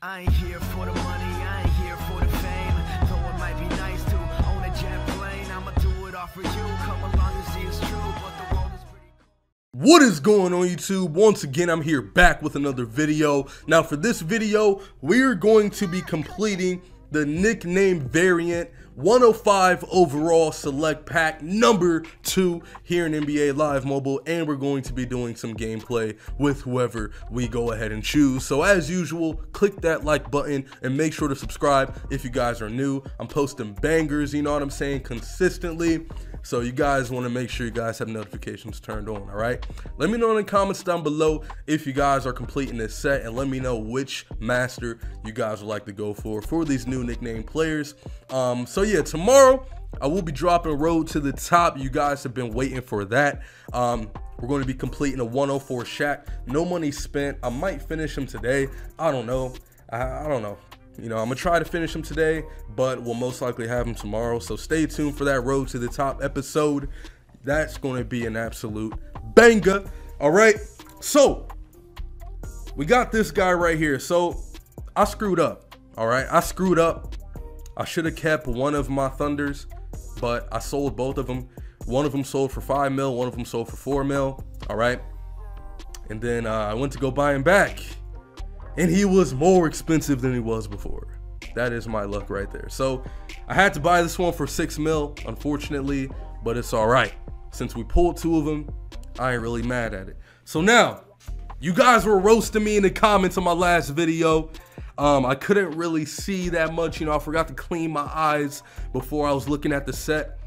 I ain't here for the money, I ain't here for the fame. Though it might be nice to own a jet plane, I'ma do it all for you. Come along and see it's true. What is going on YouTube? Once again, I'm here back with another video. Now for this video, we're going to be completing the nickname variant 105 overall select pack number two here in NBA Live Mobile, and we're going to be doing some gameplay with whoever we go ahead and choose. So as usual, click that like button and make sure to subscribe if you guys are new. I'm posting bangers, you know what I'm saying, consistently. So you guys want to make sure you guys have notifications turned on, all right? Let me know in the comments down below if you guys are completing this set and let me know which master you guys would like to go for for these new nickname players. Um, so yeah, tomorrow I will be dropping Road to the Top. You guys have been waiting for that. Um, we're going to be completing a 104 Shaq. No money spent. I might finish him today. I don't know. I, I don't know. You know, I'm gonna try to finish them today, but we'll most likely have them tomorrow. So stay tuned for that road to the top episode. That's gonna be an absolute banger. All right. So we got this guy right here. So I screwed up. All right. I screwed up. I should have kept one of my Thunders, but I sold both of them. One of them sold for five mil, one of them sold for four mil. All right. And then uh, I went to go buy him back and he was more expensive than he was before. That is my luck right there. So I had to buy this one for six mil, unfortunately, but it's all right. Since we pulled two of them, I ain't really mad at it. So now, you guys were roasting me in the comments on my last video. Um, I couldn't really see that much, you know, I forgot to clean my eyes before I was looking at the set.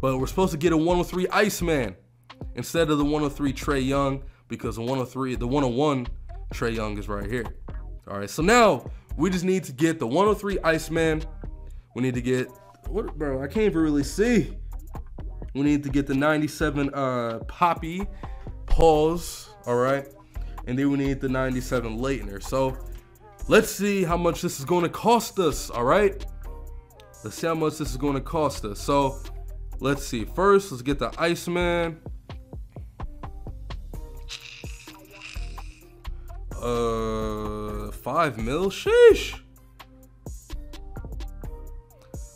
But we're supposed to get a 103 Iceman instead of the 103 Trae Young because the 103, the 101 Trae Young is right here. All right, so now we just need to get the 103 Iceman. We need to get, what, bro, I can't even really see. We need to get the 97 uh, Poppy Pause, all right? And then we need the 97 Leitner. So let's see how much this is going to cost us, all right? Let's see how much this is going to cost us. So let's see. First, let's get the Iceman. Uh, five mil? Sheesh.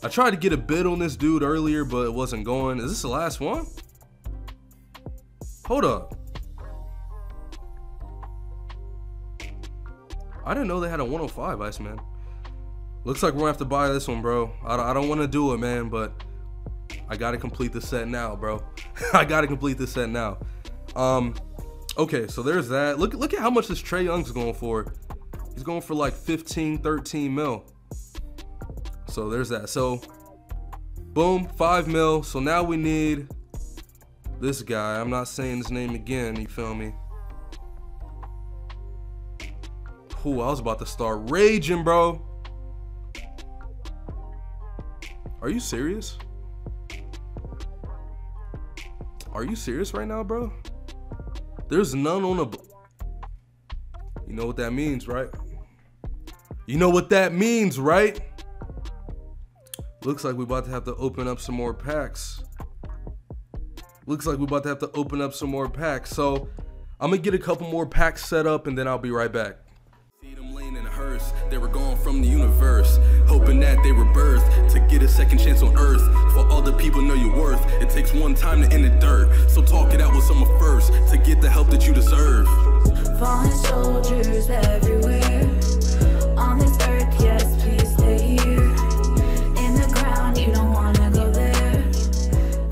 I tried to get a bid on this dude earlier, but it wasn't going. Is this the last one? Hold up. I didn't know they had a 105 Iceman. Looks like we're gonna have to buy this one, bro. I don't, I don't want to do it, man, but I gotta complete the set now, bro. I gotta complete the set now. Um, Okay, so there's that. Look, look at how much this Trae Young's going for. He's going for like 15, 13 mil. So there's that. So boom, five mil. So now we need this guy. I'm not saying his name again, you feel me? I was about to start raging, bro. Are you serious? Are you serious right now, bro? There's none on the. You know what that means, right? You know what that means, right? Looks like we're about to have to open up some more packs. Looks like we're about to have to open up some more packs. So I'm gonna get a couple more packs set up and then I'll be right back. They were gone from the universe, hoping that they were birthed to get a second chance on earth. For all the people know your worth, it takes one time to end the dirt. So talk it out with someone first to get the help that you deserve. Fallen soldiers everywhere on this earth. Yes, please stay here. In the ground, you don't wanna go there.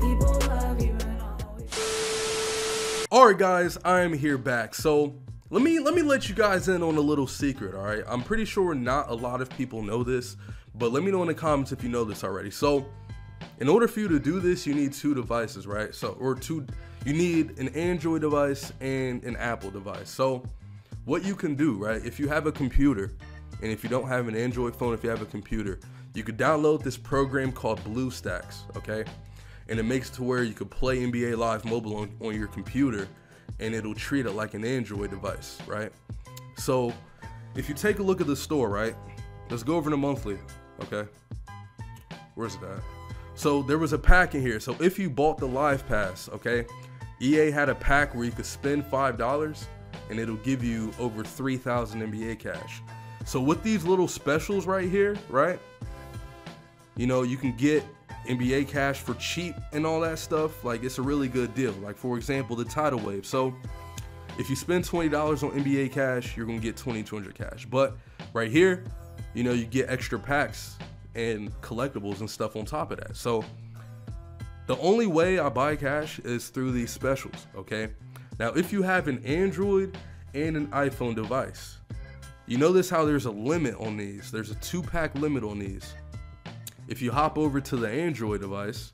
People love you and always. All right, guys, I am here back. So let me let me let you guys in on a little secret. All right, I'm pretty sure not a lot of people know this, but let me know in the comments if you know this already. So, in order for you to do this, you need two devices, right? So, or two, you need an Android device and an Apple device. So, what you can do, right? If you have a computer, and if you don't have an Android phone, if you have a computer, you could download this program called BlueStacks, okay? And it makes it to where you could play NBA Live Mobile on, on your computer and it'll treat it like an Android device, right? So if you take a look at the store, right? Let's go over the monthly, okay? Where's that? So there was a pack in here. So if you bought the live pass, okay, EA had a pack where you could spend five dollars and it'll give you over three thousand NBA cash. So with these little specials right here, right? You know, you can get NBA cash for cheap and all that stuff. Like it's a really good deal. Like for example, the tidal wave. So if you spend $20 on NBA cash, you're gonna get 2200 cash. But right here, you know, you get extra packs and collectibles and stuff on top of that. So the only way I buy cash is through these specials, okay? Now, if you have an Android and an iPhone device, you notice how there's a limit on these. There's a two pack limit on these. If you hop over to the Android device,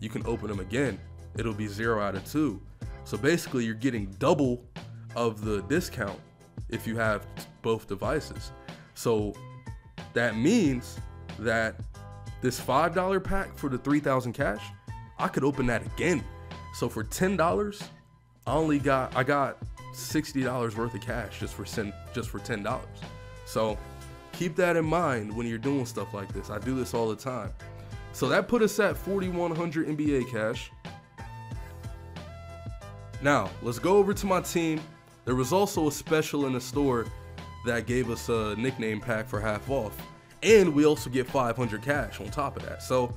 you can open them again. It'll be zero out of two. So basically, you're getting double of the discount if you have both devices. So that means that this $5 pack for the 3000 cash, I could open that again. So for $10, I only got I got $60 worth of cash just for just for $10. So keep that in mind when you're doing stuff like this. I do this all the time. So that put us at 4100 NBA cash. Now, let's go over to my team. There was also a special in the store that gave us a nickname pack for half off. And we also get 500 cash on top of that. So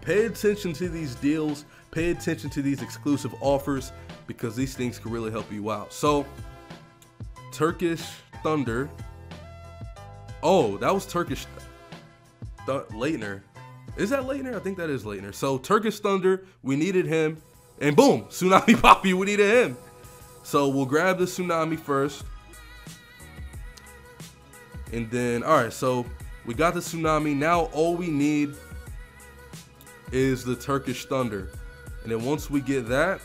pay attention to these deals, pay attention to these exclusive offers because these things can really help you out. So, Turkish Thunder. Oh, that was Turkish Th- Leitner. Is that Leitner? I think that is Leitner. So, Turkish Thunder, we needed him. And boom, Tsunami Papi, we needed him. So, we'll grab the Tsunami first. And then, all right, so we got the Tsunami. Now, all we need is the Turkish Thunder. And then once we get that,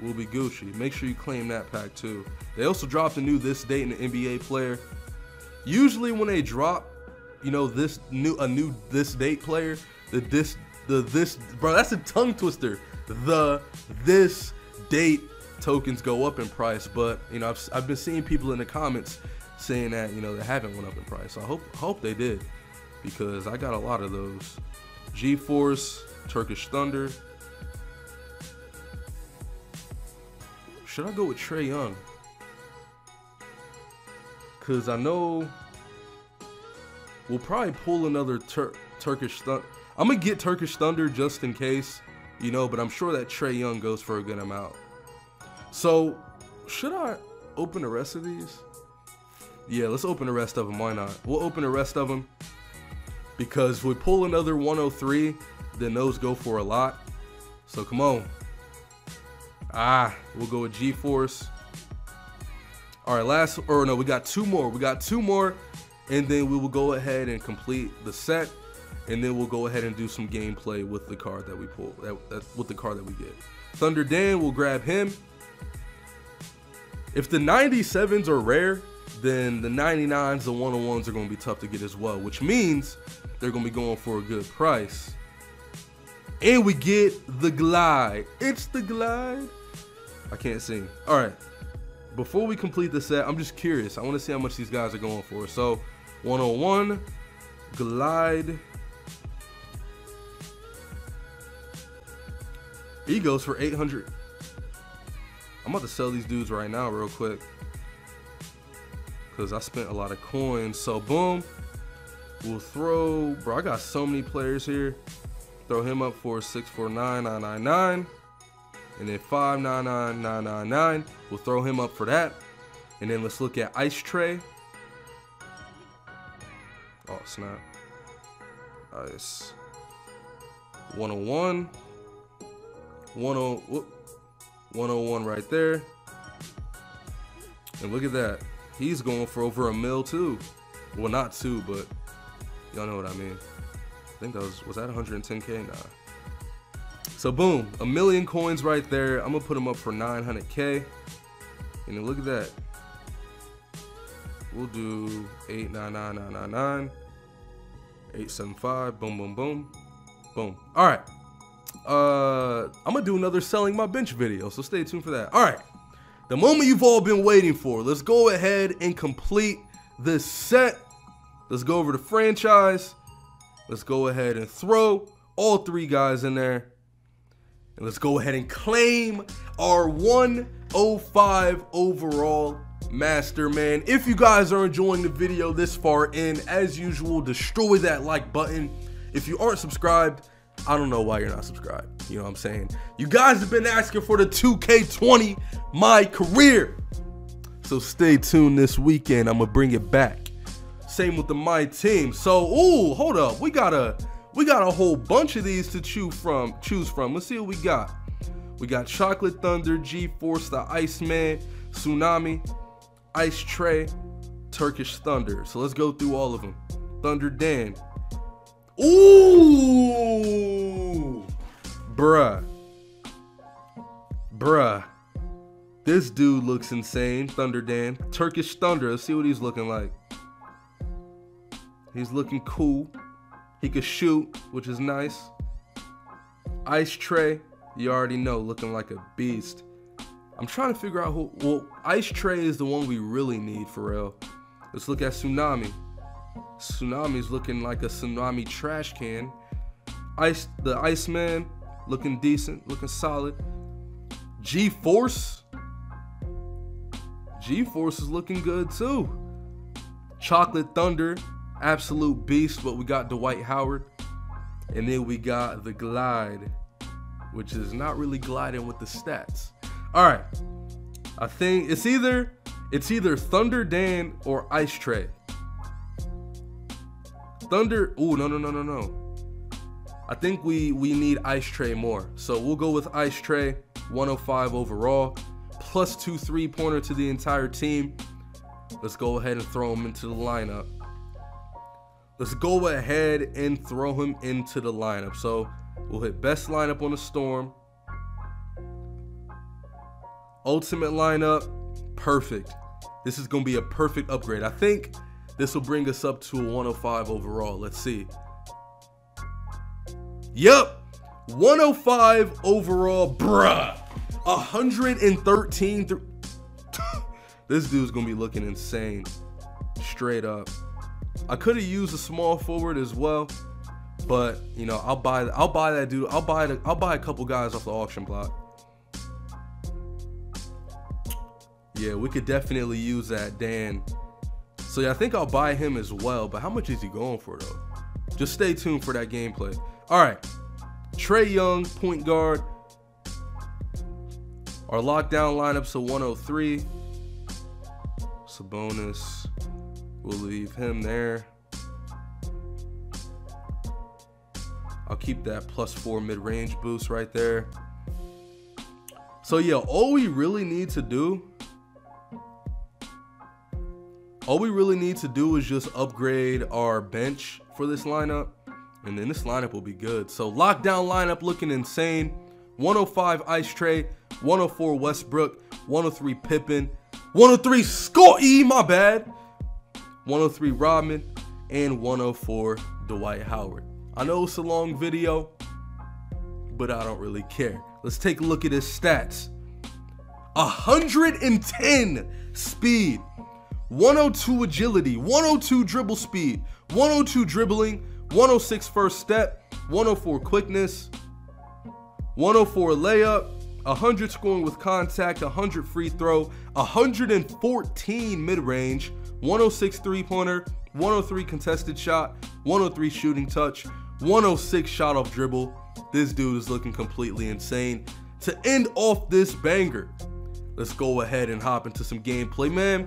we'll be Gucci. Make sure you claim that pack too. They also dropped a new this date in the NBA player. Usually when they drop, you know, this new a new this date player, the this the this bro, that's a tongue twister. The this date tokens go up in price, but you know, I've, I've been seeing people in the comments saying that, you know, they haven't went up in price. So I hope hope they did because I got a lot of those. G-Force, Turkish Thunder. Should I go with Trae Young? Cause I know we'll probably pull another Tur- Turkish Thunder. I'm gonna get Turkish Thunder just in case, you know, but I'm sure that Trae Young goes for a good amount. So, should I open the rest of these? Yeah, let's open the rest of them. Why not? We'll open the rest of them because if we pull another 103, then those go for a lot. So come on. Ah, we'll go with G-Force. All right, last, or no, we got two more. We got two more, and then we will go ahead and complete the set, and then we'll go ahead and do some gameplay with the card that we pull, that, that with the card that we get. Thunder Dan, we'll grab him. If the 97s are rare, then the 99s, the 101s are going to be tough to get as well, which means they're going to be going for a good price. And we get the glide. It's the glide. I can't sing. All right. Before we complete the set, I'm just curious. I want to see how much these guys are going for. So, 101, glide. He goes for 800. I'm about to sell these dudes right now, real quick. Because I spent a lot of coins. So, boom. We'll throw. Bro, I got so many players here. Throw him up for 649,999. And then 599,999. We'll throw him up for that. And then let's look at Ice Trae. Oh, snap. Ice. 101. 10, whoop, 101 right there. And look at that. He's going for over a mil too. Well, not two, but y'all know what I mean. I think that was, was that 110K? Nah. So boom, a million coins right there. I'm gonna put them up for 900K. And look at that. We'll do 899999, 875, boom, boom, boom, boom. All right. Uh, I'm gonna do another selling my bench video, so stay tuned for that. All right, the moment you've all been waiting for. Let's go ahead and complete this set. Let's go over the franchise. Let's go ahead and throw all three guys in there. And let's go ahead and claim our 105 overall Master, man. If you guys are enjoying the video this far in, as usual, destroy that like button. If you aren't subscribed, I don't know why you're not subscribed. You know what I'm saying? You guys have been asking for the 2K20 my career. So stay tuned this weekend. I'm gonna bring it back. Same with the my team. So, ooh, hold up. We got a we got a whole bunch of these to choose from. Choose from. Let's see what we got. We got Chocolate Thunder, G-Force, the Iceman, Tsunami, Ice Trae, Turkish Thunder. So let's go through all of them. Thunder Dan. Ooh, bruh, bruh. This dude looks insane. Thunder Dan, Turkish Thunder. Let's see what he's looking like. He's looking cool. He could shoot, which is nice. Ice Trae, you already know, looking like a beast. I'm trying to figure out who. Well, Ice Trae is the one we really need for real. Let's look at Tsunami. Tsunami's looking like a tsunami trash can. Ice, the Iceman, looking decent, looking solid. G Force. G Force is looking good too. Chocolate Thunder, absolute beast, but we got Dwight Howard. And then we got the Glide, which is not really gliding with the stats. All right. I think it's either it's either Thunder Dan or Ice Trae. Thunder, oh no no no no no. I think we we need Ice Trae more. So we'll go with Ice Trae, 105 overall, plus two three pointer to the entire team. Let's go ahead and throw him into the lineup. Let's go ahead and throw him into the lineup. So we'll hit best lineup on the storm. Ultimate lineup, perfect. This is gonna be a perfect upgrade. I think this will bring us up to a 105 overall. Let's see. Yep, 105 overall, bruh. 113. Th- this dude's gonna be looking insane, straight up. I could have used a small forward as well, but you know I'll buy I'll buy that dude. I'll buy the, I'll buy a couple guys off the auction block. Yeah, we could definitely use that Dan. So yeah, I think I'll buy him as well. But how much is he going for though? Just stay tuned for that gameplay. All right, Trae Young, point guard. Our lockdown lineups a 103. Sabonis, we'll leave him there. I'll keep that plus four mid-range boost right there. So yeah, all we really need to do all we really need to do is just upgrade our bench for this lineup, and then this lineup will be good. So lockdown lineup looking insane. 105 Ice Trae, 104 Westbrook, 103 Pippen, 103 Scotty, my bad, 103 Rodman, and 104 Dwight Howard. I know it's a long video, but I don't really care. Let's take a look at his stats. 110 speed, 102 agility, 102 dribble speed, 102 dribbling, 106 first step, 104 quickness, 104 layup, 100 scoring with contact, 100 free throw, 114 mid range, 106 three pointer, 103 contested shot, 103 shooting touch, 106 shot off dribble. This dude is looking completely insane. To end off this banger, let's go ahead and hop into some gameplay, man.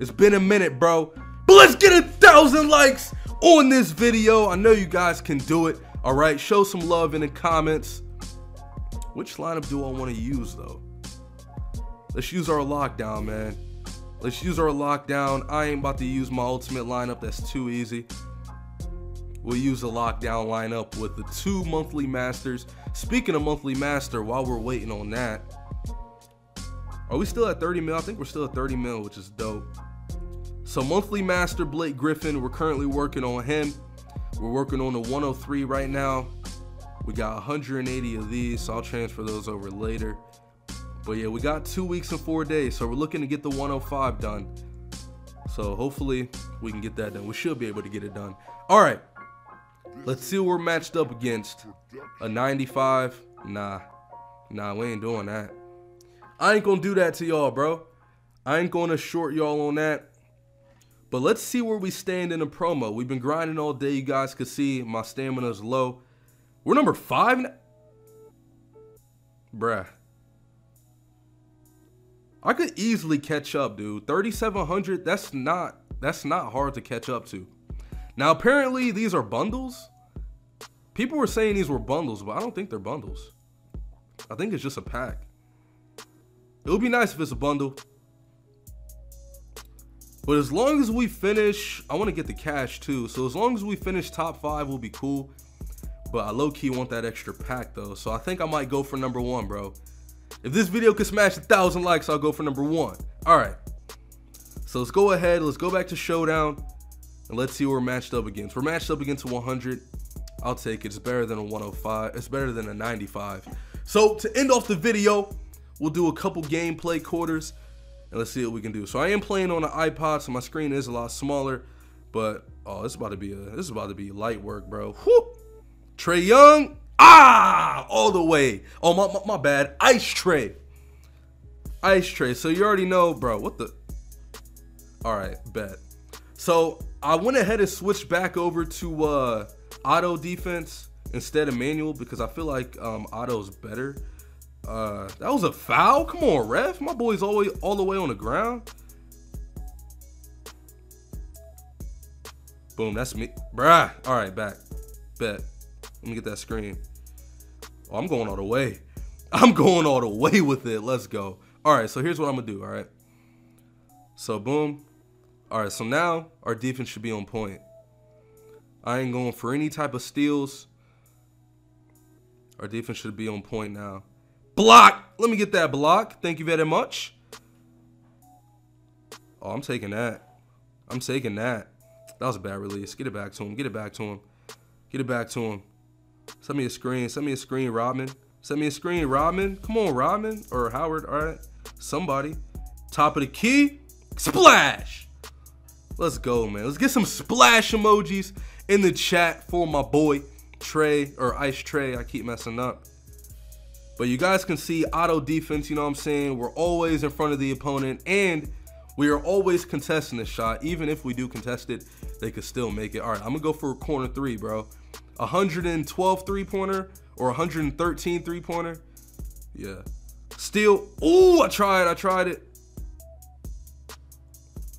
It's been a minute, bro. But let's get a thousand likes on this video. I know you guys can do it. All right, show some love in the comments. Which lineup do I want to use though? Let's use our lockdown, man. Let's use our lockdown. I ain't about to use my ultimate lineup. That's too easy. We'll use the lockdown lineup with the two monthly masters. Speaking of monthly master, while we're waiting on that, are we still at 30 mil? I think we're still at 30 mil, which is dope. So monthly master Blake Griffin, we're currently working on him. We're working on the 103 right now. We got 180 of these, so I'll transfer those over later. But yeah, we got two weeks and four days, so we're looking to get the 105 done. So hopefully we can get that done. We should be able to get it done. All right, let's see what we're matched up against. A 95? Nah, nah, we ain't doing that. I ain't gonna do that to y'all, bro. I ain't to short y'all on that. But let's see where we stand in the promo. We've been grinding all day. You guys can see my stamina's low. We're number five now. Bruh. I could easily catch up, dude. 3700, that's not that's not hard to catch up to. Now apparently these are bundles. People were saying these were bundles, but I don't think they're bundles. I think it's just a pack. It would be nice if it's a bundle. But as long as we finish, I want to get the cash too. So as long as we finish top five, we'll be cool. But I low key want that extra pack though. So I think I might go for number one, bro. If this video could smash a thousand likes, I'll go for number one. All right. So let's go ahead. Let's go back to Showdown. And let's see who we're matched up against. We're matched up against a 100. I'll take it. It's better than a 105. It's better than a 95. So to end off the video, we'll do a couple gameplay quarters and let's see what we can do. So I am playing on an iPod, so my screen is a lot smaller, but oh, this is about to be a this is about to be light work, bro. Whoop. Trae Young, ah, all the way. Oh my, my, my bad, Ice Trae. Ice Trae. So you already know, bro. What the? All right, bet. So I went ahead and switched back over to uh, auto defense instead of manual because I feel like um, auto's better. Uh, that was a foul. Come on, ref. My boy's way, all the way on the ground. Boom, that's me. Bruh. All right, back. Bet. Let me get that screen. Oh, I'm going all the way. I'm going all the way with it. Let's go. All right, so here's what I'm going to do, all right? So, boom. All right, so now our defense should be on point. I ain't going for any type of steals. Our defense should be on point now. Block. Let me get that block. Thank you very much. Oh, I'm taking that. I'm taking that. That was a bad release. Get it back to him. Get it back to him. Get it back to him. Send me a screen. Send me a screen, Rodman. Send me a screen, Rodman. Come on, Rodman. Or Howard. All right. Somebody. Top of the key. Splash. Let's go, man. Let's get some splash emojis in the chat for my boy Trae or Ice Trae. I keep messing up. But you guys can see auto defense, you know what I'm saying? We're always in front of the opponent and we are always contesting the shot. Even if we do contest it, they could still make it. All right, I'm gonna go for a corner three, bro. 112 three-pointer or 113 three-pointer. Yeah. Still, oh, I tried, I tried it.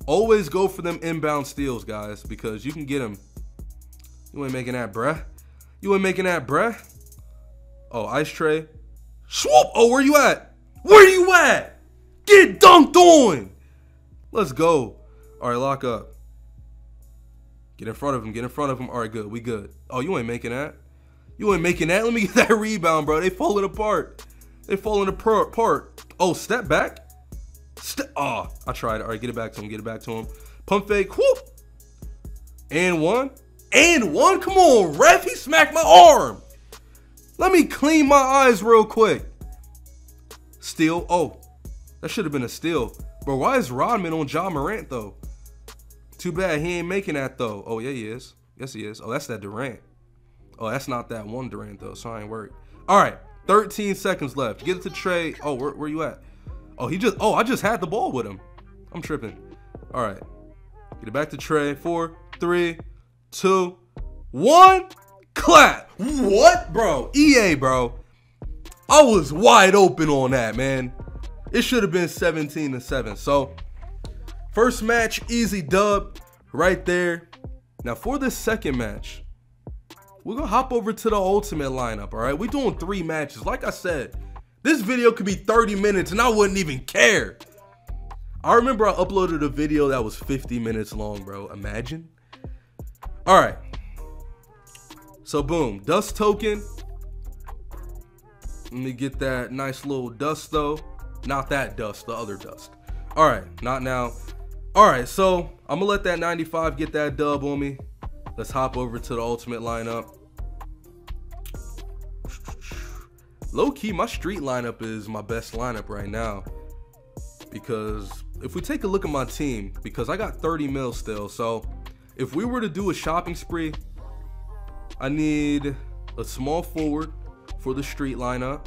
Always go for them inbound steals, guys, because you can get them. You ain't making that, bruh. You ain't making that, bruh. Oh, Ice Trae. Swoop! Oh, where you at? Where you at? Get dunked on! Let's go. All right, lock up. Get in front of him. Get in front of him. All right, good. We good. Oh, you ain't making that. You ain't making that. Let me get that rebound, bro. They falling apart. They falling apart. Oh, step back. Step. Oh, I tried. All right, get it back to him. Get it back to him. Pump fake. Whoop. And one. And one. Come on, ref. He smacked my arm. Let me clean my eyes real quick. Steal. Oh, that should have been a steal. But why is Rodman on Ja Morant though? Too bad he ain't making that though. Oh yeah, he is. Yes, he is. Oh, that's that Durant. Oh, that's not that one Durant though. So I ain't worried. All right, 13 seconds left. Get it to Trae. Oh, where, where you at? Oh, he just. Oh, I just had the ball with him. I'm tripping. All right, get it back to Trae. Four, three, two, one. Clap. What, bro? EA, bro. I was wide open on that, man. It should have been 17 to 7. So, first match, easy dub right there. Now, for this second match, we're to hop over to the ultimate lineup, all right? We're doing three matches. Like I said, this video could be 30 minutes and I wouldn't even care. I remember I uploaded a video that was 50 minutes long, bro. Imagine. All right. So boom, dust token. Let me get that nice little dust though. Not that dust, the other dust. All right, not now. All right, so I'm gonna let that 95 get that dub on me. Let's hop over to the ultimate lineup. Low key, my street lineup is my best lineup right now. Because if we take a look at my team, because I got 30 mil still, so if we were to do a shopping spree, I need a small forward for the street lineup.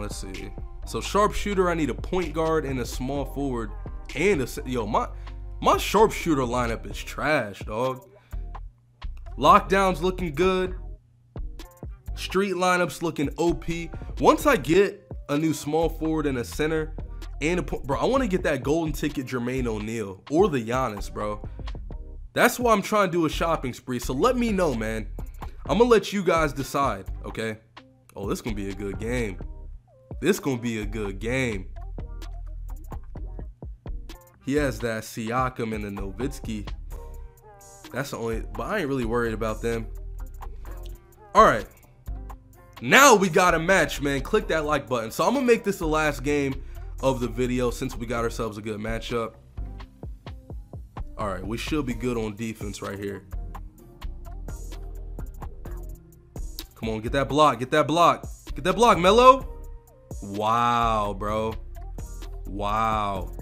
Let's see. So sharpshooter, I need a point guard and a small forward and a yo my my sharpshooter lineup is trash, dog. Lockdown's looking good. Street lineups looking OP. Once I get a new small forward and a center and a bro, I want to get that golden ticket Jermaine O'Neal or the Giannis, bro. That's why I'm trying to do a shopping spree. So let me know, man. I'm gonna let you guys decide, okay? Oh, this gonna be a good game. This gonna be a good game. He has that Siakam and the Nowitzki. That's the only, but I ain't really worried about them. All right. Now we got a match, man. Click that like button. So I'm gonna make this the last game of the video since we got ourselves a good matchup. All right, we should be good on defense right here. Come on, get that block, get that block, get that block, Melo. Wow, bro. Wow.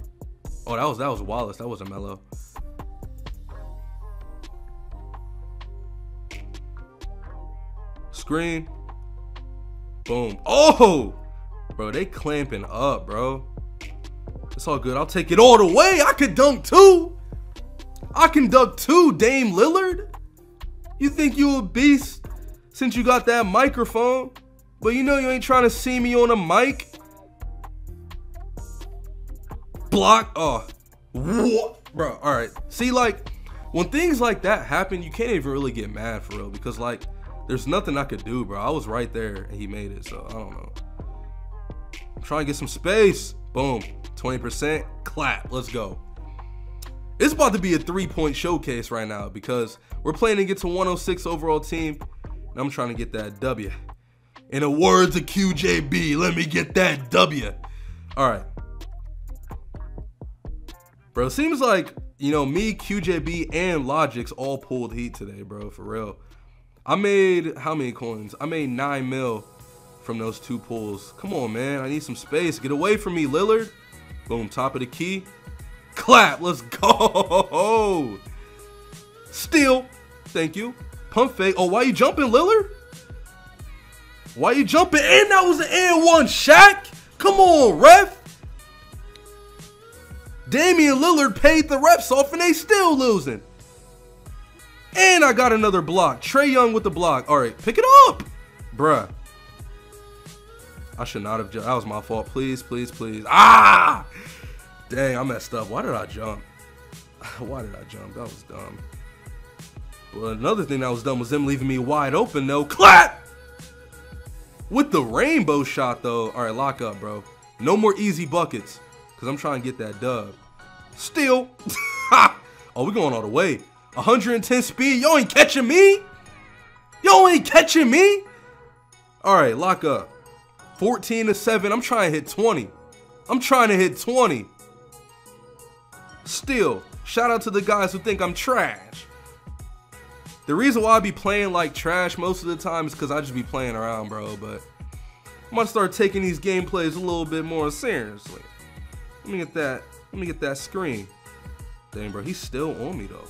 Oh, that was that was Wallace. That wasn't Melo. Screen. Boom. Oh, bro, they clamping up, bro. It's all good. I'll take it all the way. I could dunk too. I can dunk too, Dame Lillard. You think you a beast since you got that microphone, but you know you ain't trying to see me on a mic. Block. Oh, what, bro? All right. See, like when things like that happen, you can't even really get mad for real because like there's nothing I could do, bro. I was right there and he made it, so I don't know. I'm trying to get some space. Boom. 20%. Clap. Let's go. It's about to be a three-point showcase right now because we're playing against a 106 overall team, and I'm trying to get that W. In the words of QJB, let me get that W. All right. Bro, seems like, you know, me, QJB, and Logix all pulled heat today, bro, for real. I made, how many coins? I made 9 mil from those two pulls. Come on, man. I need some space. Get away from me, Lillard. Boom, top of the key. Clap, let's go. Steal, thank you. Pump fake. Oh, why you jumping, Lillard? Why you jumping? And that was an and one, Shaq. Come on, ref. Damian Lillard paid the refs off and they still losing. And I got another block. Trae Young with the block. All right, pick it up. Bruh. I should not have jumped. That was my fault. Please, please, please. Ah! Dang, I messed up. Why did I jump? Why did I jump? That was dumb. Well, another thing that was dumb was them leaving me wide open, though. Clap! With the rainbow shot, though. All right, lock up, bro. No more easy buckets, because I'm trying to get that dub. Still. oh, we going all the way. 110 speed. Y'all ain't catching me. Y'all ain't catching me. All right, lock up. 14 to 7. I'm trying to hit 20. I'm trying to hit 20. Still, shout out to the guys who think I'm trash. The reason why I be playing like trash most of the time is because I just be playing around, bro. But I'm gonna start taking these gameplays a little bit more seriously. Let me get that. Let me get that screen. Dang, bro, he's still on me though.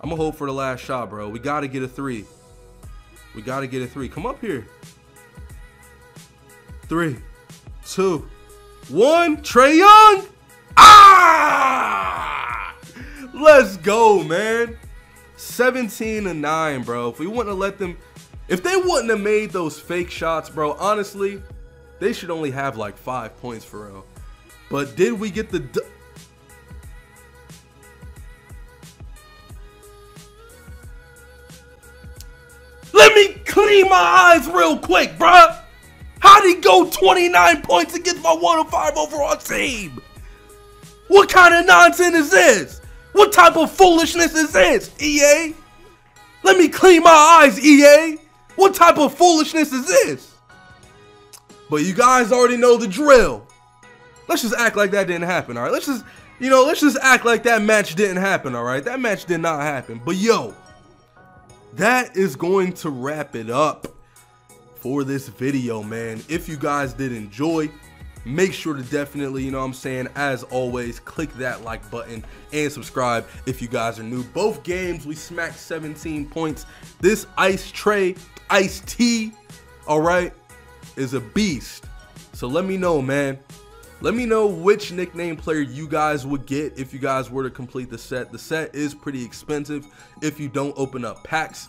I'm gonna hope for the last shot, bro. We gotta get a three. We gotta get a three. Come up here. Three, two, one. Trae Young. Ah! Let's go, man. 17 to 9, bro. If we wouldn't have let them, if they wouldn't have made those fake shots, bro, honestly, they should only have like five points for real. But did we get the. Let me clean my eyes real quick, bruh. How'd he go 29 points against my 105 overall team? What kind of nonsense is this? What type of foolishness is this, EA? Let me clean my eyes, EA. What type of foolishness is this? But you guys already know the drill. Let's just act like that didn't happen, all right? Let's just, you know, let's just act like that match didn't happen, all right? That match did not happen. But yo, that is going to wrap it up for this video, man. If you guys did enjoy, make sure to definitely, you know what I'm saying, as always, click that like button and subscribe if you guys are new. Both games, we smacked 17 points. This Ice Trae, Ice T, all right, is a beast. So let me know, man. Let me know which nickname player you guys would get if you guys were to complete the set. The set is pretty expensive if you don't open up packs.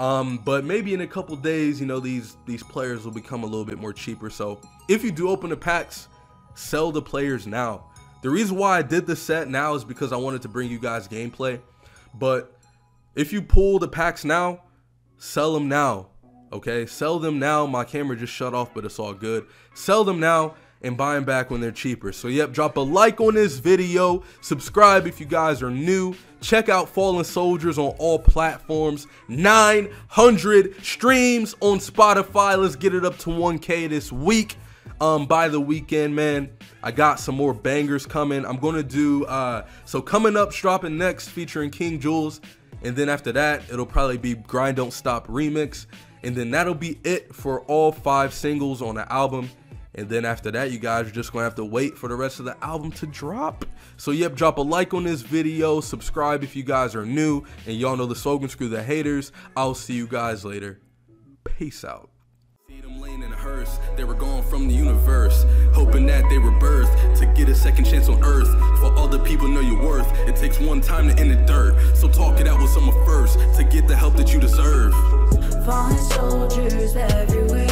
Um, but maybe in a couple days, you know, these these players will become a little bit more cheaper. So if you do open the packs, sell the players now. The reason why I did the set now is because I wanted to bring you guys gameplay. But if you pull the packs now, sell them now. Okay, sell them now. My camera just shut off, but it's all good. Sell them now and buy them back when they're cheaper. So, yep, drop a like on this video. Subscribe if you guys are new. Check out Fallen Soldiers on all platforms. 900 streams on Spotify. Let's get it up to 1K this week. Um, by the weekend, man, I got some more bangers coming. I'm gonna do uh, so coming up, dropping next, featuring King Jules, and then after that, it'll probably be Grind Don't Stop remix, and then that'll be it for all five singles on the album. And then after that, you guys are just gonna have to wait for the rest of the album to drop. So yep, drop a like on this video, subscribe if you guys are new, and y'all know the slogan, screw the haters. I'll see you guys later. Peace out. See them laying in a hearse, they were gone from the universe, hoping that they were birthed to get a second chance on earth. For all the people know your worth, it takes one time to end the dirt. So talk it out with someone first to get the help that you deserve. Fallen soldiers everywhere.